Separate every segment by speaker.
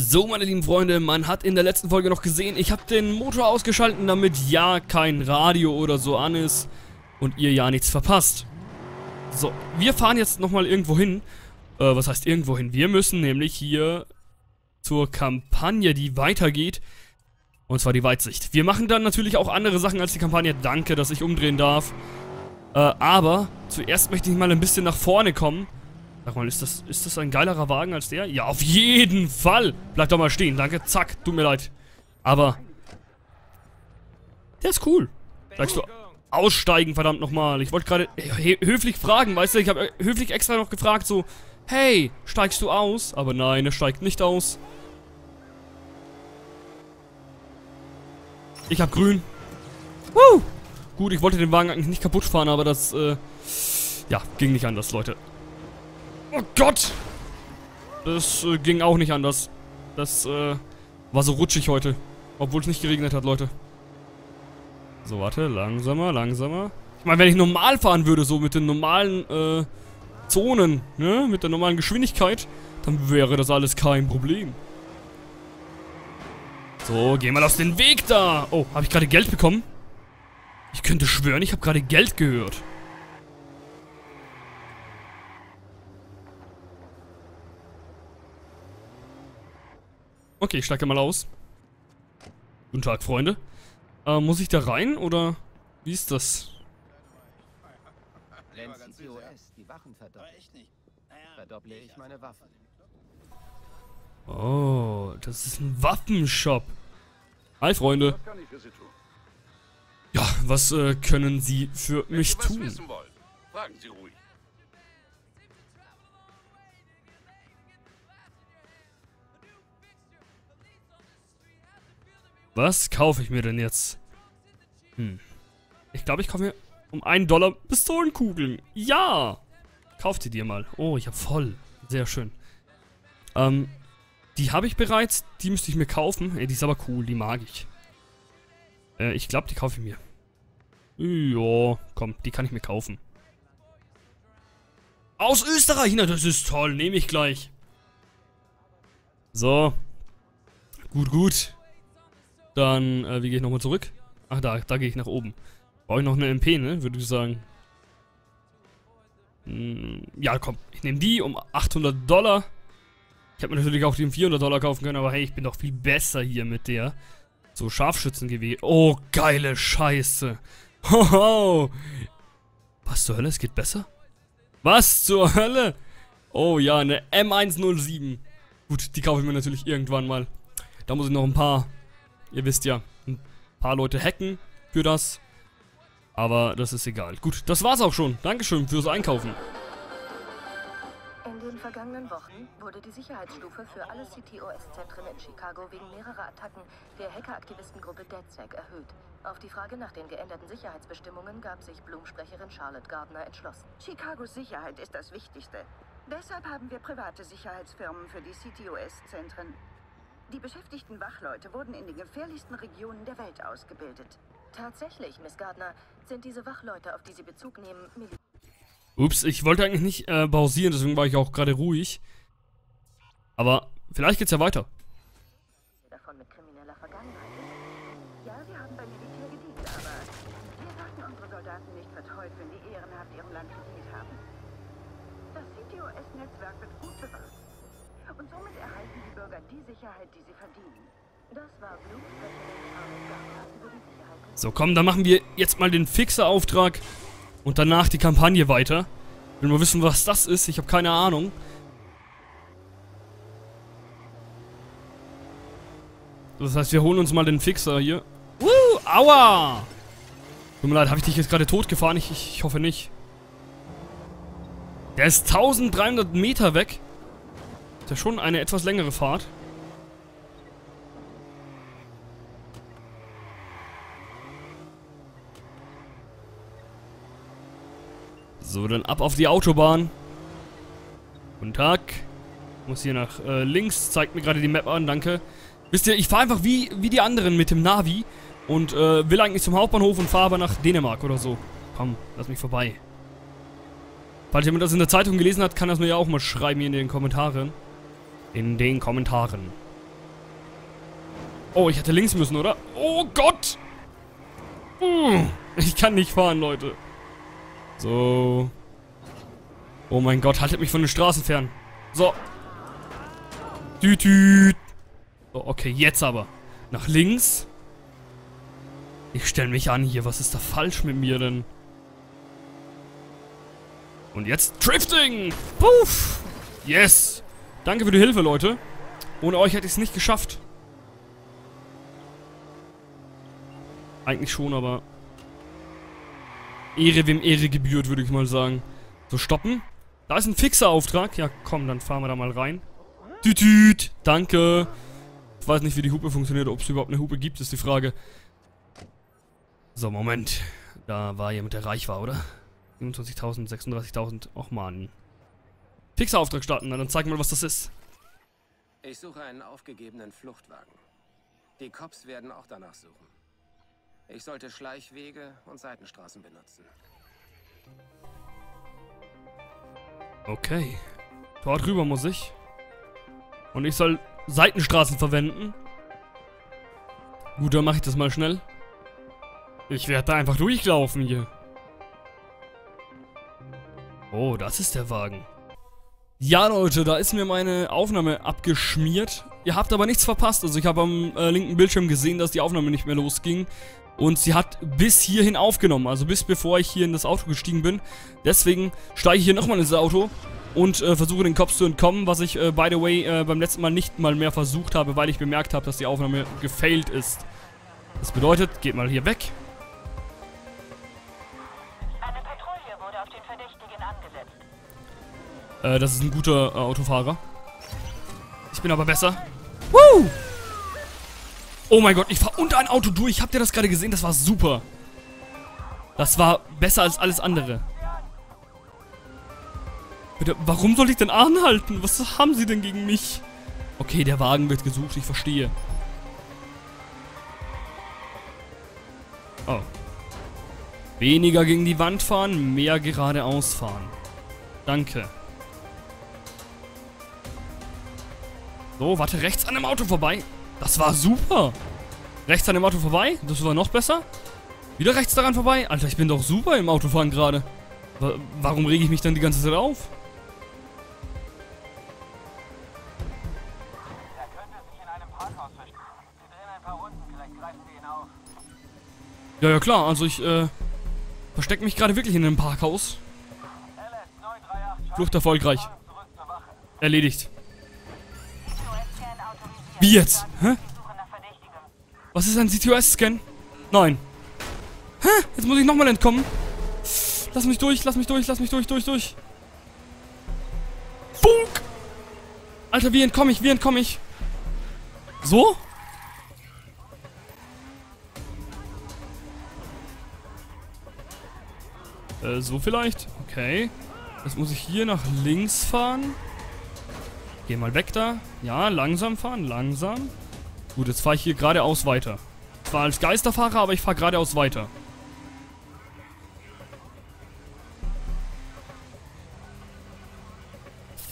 Speaker 1: So, meine lieben Freunde, man hat in der letzten Folge noch gesehen, ich habe den Motor ausgeschalten, damit ja kein Radio oder so an ist und ihr ja nichts verpasst. So, wir fahren jetzt nochmal irgendwo hin. Äh, was heißt irgendwo hin? Wir müssen nämlich hier zur Kampagne, die weitergeht. Und zwar die Weitsicht. Wir machen dann natürlich auch andere Sachen als die Kampagne. Danke, dass ich umdrehen darf. Äh, aber zuerst möchte ich mal ein bisschen nach vorne kommen. Sag mal, ist das, ist das ein geilerer Wagen als der? Ja, auf jeden Fall. Bleib doch mal stehen. Danke. Zack. Tut mir leid. Aber der ist cool. Sagst du, aussteigen, verdammt nochmal. Ich wollte gerade höflich fragen, weißt du, ich habe äh, höflich extra noch gefragt, so, hey, steigst du aus? Aber nein, er steigt nicht aus. Ich hab grün. Woo! Gut, ich wollte den Wagen eigentlich nicht kaputt fahren, aber das, äh, ja, ging nicht anders, Leute. Oh Gott! Das äh, ging auch nicht anders. Das, äh, war so rutschig heute. Obwohl es nicht geregnet hat, Leute. So, warte, langsamer, langsamer. Ich meine, wenn ich normal fahren würde, so mit den normalen, äh, Zonen, ne, mit der normalen Geschwindigkeit, dann wäre das alles kein Problem. So, geh mal aus dem Weg da. Oh, habe ich gerade Geld bekommen? Ich könnte schwören, ich habe gerade Geld gehört. Okay, ich steige mal aus. Guten Tag, Freunde. Äh, muss ich da rein oder wie ist das?
Speaker 2: Wenn COS die Wachen verdoppelt, verdopple ich meine Waffen.
Speaker 1: Oh, das ist ein Waffenshop. Hi, Freunde. Ja, was äh, können Sie für mich tun? Fragen Sie ruhig. Was kaufe ich mir denn jetzt? Hm. Ich glaube, ich kaufe mir um einen Dollar Pistolenkugeln. Ja! Kauf die dir mal. Oh, ich habe voll. Sehr schön. Ähm, die habe ich bereits. Die müsste ich mir kaufen. Ey, die ist aber cool. Die mag ich. Äh, ich glaube, die kaufe ich mir. Ja, komm, die kann ich mir kaufen. Aus Österreich, na, das ist toll. Nehme ich gleich. So. Gut, gut. Dann, äh, wie gehe ich nochmal zurück? Ach, da, da gehe ich nach oben. Brauche ich noch eine MP, ne? Würde ich sagen. Hm, ja, komm. Ich nehme die um 800 Dollar. Ich hätte mir natürlich auch die um 400 Dollar kaufen können, aber hey, ich bin doch viel besser hier mit der. So, Scharfschützengewehr. Oh, geile Scheiße. Hoho. Was zur Hölle? Es geht besser? Was zur Hölle? Oh ja, eine M107. Gut, die kaufe ich mir natürlich irgendwann mal. Da muss ich noch ein paar Ihr wisst ja, ein paar Leute hacken für das. Aber das ist egal. Gut, das war's auch schon. Dankeschön fürs Einkaufen.
Speaker 3: In den vergangenen Wochen wurde die Sicherheitsstufe für alle CTOS-Zentren in Chicago wegen mehrerer Attacken der Hackeraktivistengruppe DedSec erhöht. Auf die Frage nach den geänderten Sicherheitsbestimmungen gab sich Blumsprecherin Charlotte Gardner entschlossen.
Speaker 4: Chicagos Sicherheit ist das Wichtigste. Deshalb haben wir private Sicherheitsfirmen für die CTOS-Zentren die beschäftigten Wachleute wurden in den gefährlichsten Regionen der Welt ausgebildet.
Speaker 3: Tatsächlich, Miss Gardner, sind diese Wachleute, auf die Sie Bezug nehmen, Militär.
Speaker 1: Ups, ich wollte eigentlich nicht äh, pausieren, deswegen war ich auch gerade ruhig. Aber vielleicht geht's ja weiter.
Speaker 3: Davon mit krimineller Vergangenheit Ja, sie haben beim Militär gedient, aber wir sollten unsere Soldaten nicht verteufeln, die ehrenhaft ihrem Land gedient haben. Das CTOS-Netzwerk wird gut bewacht. Und somit erhalten die Bürger die Sicherheit, die sie verdienen. Das war Sicherheit.
Speaker 1: So, komm, dann machen wir jetzt mal den Fixer-Auftrag und danach die Kampagne weiter. Wenn wir wissen, was das ist, ich habe keine Ahnung. Das heißt, wir holen uns mal den Fixer hier. Uh, aua! Tut mir leid, habe ich dich jetzt gerade tot gefahren? Ich, ich hoffe nicht. Der ist 1300 Meter weg. Ist ja schon eine etwas längere Fahrt. So, dann ab auf die Autobahn. Guten Tag. Muss hier nach äh, links. Zeigt mir gerade die Map an, danke. Wisst ihr, ich fahre einfach wie, wie die anderen mit dem Navi. Und äh, will eigentlich zum Hauptbahnhof und fahre aber nach Dänemark oder so. Komm, lass mich vorbei. Falls jemand das in der Zeitung gelesen hat, kann das mir ja auch mal schreiben hier in den Kommentaren in den Kommentaren. Oh, ich hätte links müssen, oder? Oh Gott! Uh, ich kann nicht fahren, Leute. So. Oh mein Gott, haltet mich von den Straßen fern. So. Dütüt. So, okay, jetzt aber. Nach links. Ich stelle mich an hier. Was ist da falsch mit mir denn? Und jetzt Drifting. Puff. Yes. Danke für die Hilfe, Leute. Ohne euch hätte ich es nicht geschafft. Eigentlich schon, aber... Ehre wem Ehre gebührt, würde ich mal sagen. So, stoppen. Da ist ein fixer Auftrag. Ja, komm, dann fahren wir da mal rein. Tütüt. Danke. Ich weiß nicht, wie die Hupe funktioniert. Ob es überhaupt eine Hupe gibt, ist die Frage. So, Moment. Da war jemand, der reich war, oder? 27.000, 36.000. Och, Mann. Fixer Auftrag starten. Dann zeig mal, was das ist.
Speaker 2: Ich suche einen aufgegebenen Fluchtwagen. Die Cops werden auch danach suchen. Ich sollte Schleichwege und Seitenstraßen benutzen.
Speaker 1: Okay. Dort rüber muss ich. Und ich soll Seitenstraßen verwenden. Gut, dann mache ich das mal schnell. Ich werde da einfach durchlaufen hier. Oh, das ist der Wagen. Ja, Leute, da ist mir meine Aufnahme abgeschmiert. Ihr habt aber nichts verpasst. Also ich habe am äh, linken Bildschirm gesehen, dass die Aufnahme nicht mehr losging. Und sie hat bis hierhin aufgenommen. Also bis bevor ich hier in das Auto gestiegen bin. Deswegen steige ich hier nochmal in das Auto und äh, versuche den Kopf zu entkommen, was ich, äh, by the way, äh, beim letzten Mal nicht mal mehr versucht habe, weil ich bemerkt habe, dass die Aufnahme gefailt ist. Das bedeutet, geht mal hier weg. Äh, das ist ein guter äh, Autofahrer. Ich bin aber besser. Woo! Oh mein Gott, ich fahre unter ein Auto durch. Habt ihr das gerade gesehen? Das war super. Das war besser als alles andere. Bitte, warum soll ich denn anhalten? Was haben sie denn gegen mich? Okay, der Wagen wird gesucht, ich verstehe. Oh. Weniger gegen die Wand fahren, mehr geradeaus fahren. Danke. So, warte, rechts an dem Auto vorbei. Das war super. Rechts an dem Auto vorbei, das war noch besser. Wieder rechts daran vorbei. Alter, ich bin doch super im Autofahren gerade. Warum rege ich mich dann die ganze Zeit auf? Ja, ja klar, also ich, äh, verstecke mich gerade wirklich in einem Parkhaus. Flucht erfolgreich. Erledigt. Wie jetzt? Hä? Was ist ein CTOS-Scan? Nein. Hä? Jetzt muss ich nochmal entkommen. Lass mich durch, lass mich durch, lass mich durch, durch, durch. Funk! Alter, wie entkomme ich, wie entkomme ich? So? Äh, so vielleicht? Okay. Jetzt muss ich hier nach links fahren. Geh mal weg da. Ja, langsam fahren, langsam. Gut, jetzt fahre ich hier geradeaus weiter. Zwar als Geisterfahrer, aber ich fahre geradeaus weiter.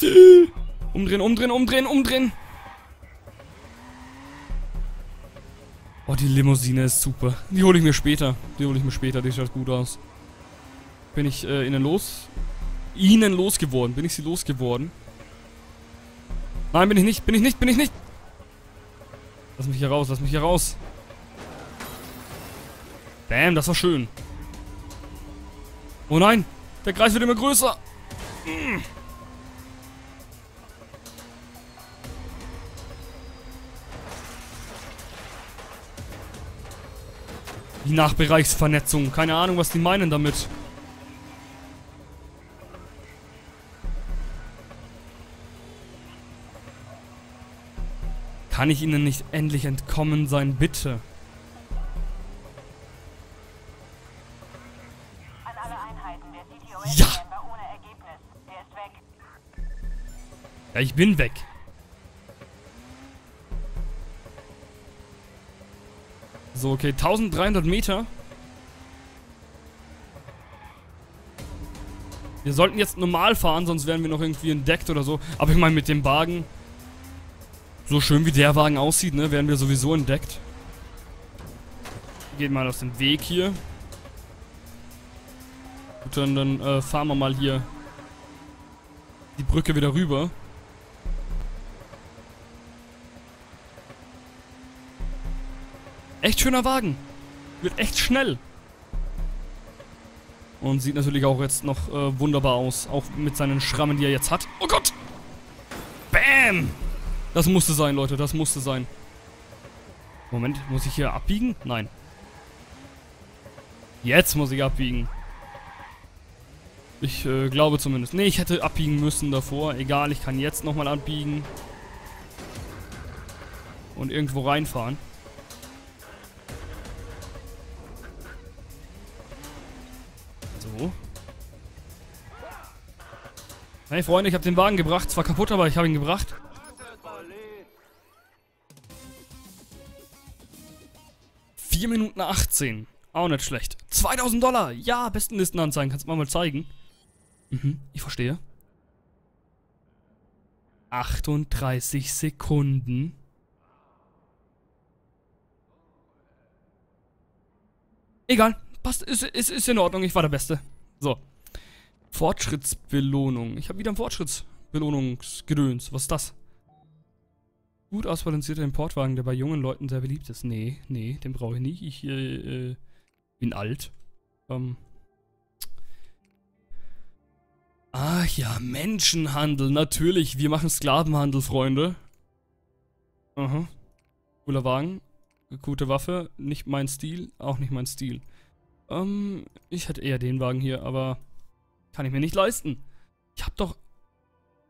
Speaker 1: Umdrehen, umdrehen, umdrehen, umdrehen. Oh, die Limousine ist super. Die hole ich mir später. Die hole ich mir später, die schaut gut aus. Bin ich äh, ihnen los? Ihnen losgeworden. Bin ich sie losgeworden? Nein, bin ich nicht. Bin ich nicht. Bin ich nicht. Lass mich hier raus. Lass mich hier raus. Bam, das war schön. Oh nein. Der Kreis wird immer größer. Die Nachbereichsvernetzung. Keine Ahnung, was die meinen damit. Kann ich Ihnen nicht endlich entkommen sein, bitte? Ja. Ja, ich bin weg. So, okay, 1300 Meter. Wir sollten jetzt normal fahren, sonst wären wir noch irgendwie entdeckt oder so. Aber ich meine, mit dem Wagen So schön wie der Wagen aussieht, ne, werden wir sowieso entdeckt. Geht mal aus dem Weg hier. Gut, dann, dann äh, fahren wir mal hier die Brücke wieder rüber. Echt schöner Wagen. Wird echt schnell. Und sieht natürlich auch jetzt noch äh, wunderbar aus. Auch mit seinen Schrammen, die er jetzt hat. Oh Gott! Bam! Das musste sein, Leute. Das musste sein. Moment, muss ich hier abbiegen? Nein. Jetzt muss ich abbiegen. Ich äh, glaube zumindest. Ne, ich hätte abbiegen müssen davor. Egal, ich kann jetzt nochmal abbiegen. Und irgendwo reinfahren. So. Hey Freunde, ich habe den Wagen gebracht. Zwar kaputt, aber ich habe ihn gebracht. Vier Minuten 18. Auch nicht schlecht. 2000 Dollar. Ja, besten Listenanzeigen. Kannst du mir mal zeigen. Mhm, ich verstehe. 38 Sekunden. Egal. Passt. Ist, ist, ist in Ordnung. Ich war der Beste. So. Fortschrittsbelohnung. Ich habe wieder ein Fortschrittsbelohnungsgedöns. Was ist das? Gut ausbalancierter Importwagen, der bei jungen Leuten sehr beliebt ist. Nee, nee, den brauche ich nicht. Ich äh, äh, bin alt. Ähm. Ach ja, Menschenhandel. Natürlich, wir machen Sklavenhandel, Freunde. Aha. Cooler Wagen. Gute Waffe. Nicht mein Stil. Auch nicht mein Stil. Ähm, ich hätte eher den Wagen hier, aber kann ich mir nicht leisten. Ich hab doch...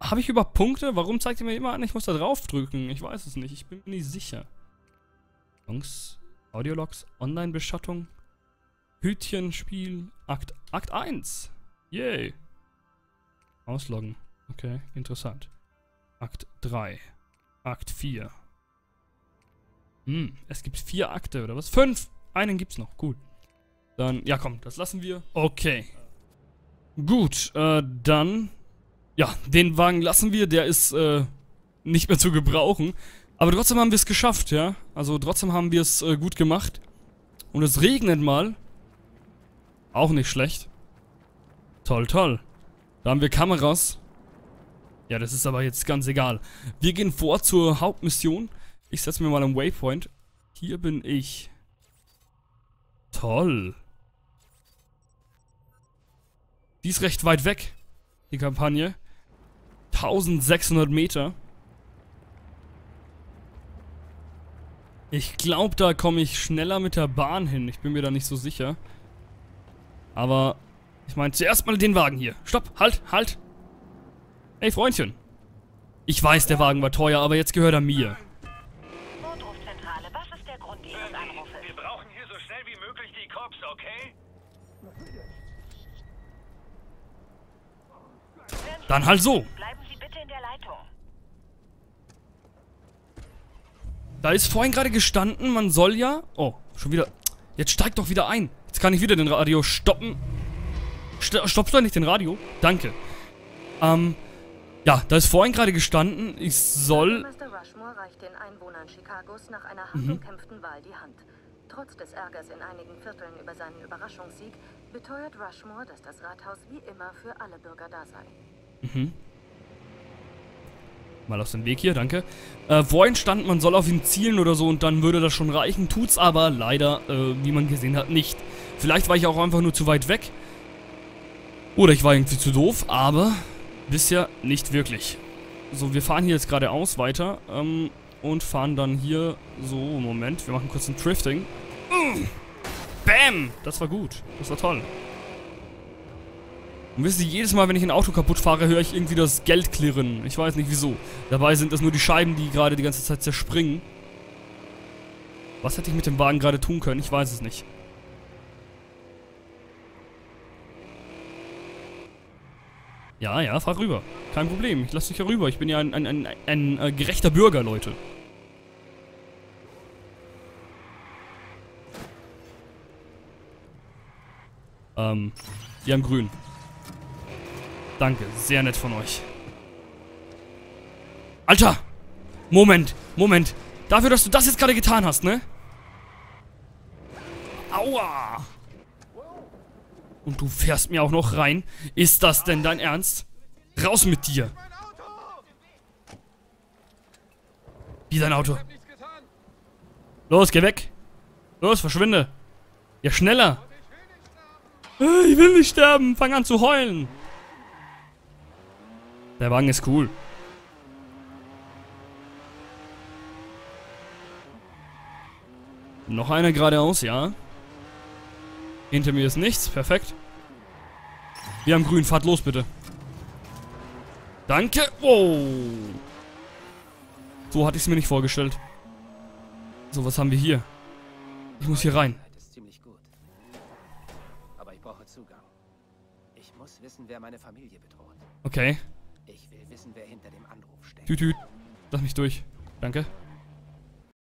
Speaker 1: Habe ich überhaupt Punkte? Warum zeigt ihr mir immer an, ich muss da drauf drücken? Ich weiß es nicht. Ich bin mir nicht sicher. Jungs, Audiologs, Online-Beschattung, Hütchenspiel, Akt, Akt 1. Yay. Ausloggen. Okay, interessant. Akt 3. Akt 4. Hm, es gibt vier Akte, oder was? Fünf! Einen gibt's noch, cool. Dann, ja komm, das lassen wir. Okay. Gut, äh, dann... Ja, den Wagen lassen wir, der ist, äh, nicht mehr zu gebrauchen. Aber trotzdem haben wir es geschafft, ja. Also trotzdem haben wir es äh, gut gemacht. Und es regnet mal. Auch nicht schlecht. Toll, toll. Da haben wir Kameras. Ja, das ist aber jetzt ganz egal. Wir gehen vor zur Hauptmission. Ich setze mir mal einen Waypoint. Hier bin ich. Toll. Die ist recht weit weg, die Kampagne. 1600 Meter. Ich glaube, da komme ich schneller mit der Bahn hin. Ich bin mir da nicht so sicher. Aber, ich meine, zuerst mal den Wagen hier. Stopp, halt, halt. Hey, Freundchen. Ich weiß, der Wagen war teuer, aber jetzt gehört er mir.
Speaker 5: Notrufzentrale, was ist der Grund Ihres Anrufes?
Speaker 6: Wir brauchen hier so schnell wie möglich die Cops, okay?
Speaker 1: Dann halt so.
Speaker 5: Bleiben Sie bitte in der Leitung.
Speaker 1: Da ist vorhin gerade gestanden, man soll ja... Oh, schon wieder... Jetzt steigt doch wieder ein. Jetzt kann ich wieder den Radio stoppen. St stoppst du nicht den Radio? Danke. Ähm... Ja, da ist vorhin gerade gestanden, ich soll...
Speaker 3: Mr. Rushmore reicht den Einwohnern Chicagos nach einer hart umkämpften Wahl die Hand. Trotz des Ärgers in einigen Vierteln über seinen Überraschungssieg beteuert Rushmore, dass das Rathaus wie immer für alle Bürger da sei.
Speaker 1: Mal aus dem Weg hier, danke. Äh, vorhin stand, man soll auf ihn zielen oder so und dann würde das schon reichen. Tut's aber leider, äh, wie man gesehen hat, nicht. Vielleicht war ich auch einfach nur zu weit weg. Oder ich war irgendwie zu doof, aber bisher nicht wirklich. So, wir fahren hier jetzt geradeaus weiter ähm, und fahren dann hier so, Moment, wir machen kurz ein Drifting. Bam! Das war gut. Das war toll. Und wisst ihr, jedes Mal, wenn ich ein Auto kaputt fahre, höre ich irgendwie das Geld klirren. Ich weiß nicht wieso. Dabei sind das nur die Scheiben, die gerade die ganze Zeit zerspringen. Was hätte ich mit dem Wagen gerade tun können? Ich weiß es nicht. Ja, ja, fahr rüber. Kein Problem. Ich lasse dich ja rüber. Ich bin ja ein, ein, ein, ein, ein äh, gerechter Bürger, Leute. Ähm, die haben grün. Danke, sehr nett von euch. Alter! Moment, Moment. Dafür, dass du das jetzt gerade getan hast, ne? Aua! Und du fährst mir auch noch rein. Ist das denn dein Ernst? Raus mit dir! Wie dein Auto? Los, geh weg! Los, verschwinde! Ja, schneller! Ich will nicht sterben! Fang an zu heulen! Der Wagen ist cool. Noch einer geradeaus, ja. Hinter mir ist nichts, perfekt. Wir haben grün, fahrt los bitte. Danke. Oh. So hatte ich es mir nicht vorgestellt. So, was haben wir hier? Ich muss hier rein. Okay.
Speaker 2: Ich will wissen, wer hinter dem Anruf steckt.
Speaker 1: Tütüt. Lass mich durch. Danke.